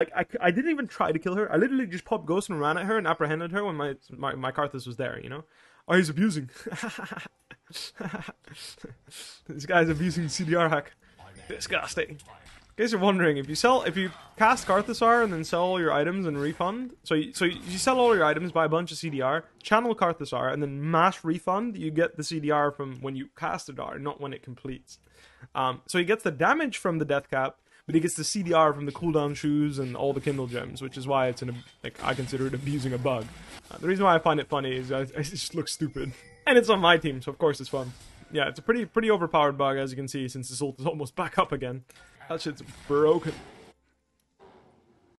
Like I, I didn't even try to kill her. I literally just popped ghost and ran at her and apprehended her when my my, my Karthus was there. You know. Oh, he's abusing. this guy's abusing CDR hack. Disgusting. In case you're wondering, if you sell, if you cast Karthus R and then sell all your items and refund, so you, so you sell all your items, buy a bunch of CDR, channel Karthus R, and then mass refund, you get the CDR from when you cast a Dar, not when it completes. Um, so he gets the damage from the death cap, but he gets the CDR from the cooldown shoes and all the Kindlegems, which is why it's an like I consider it abusing a bug. Uh, the reason why I find it funny is I, it just looks stupid, and it's on my team, so of course it's fun. Yeah, it's a pretty pretty overpowered bug as you can see since this ult is almost back up again. That shit's broken.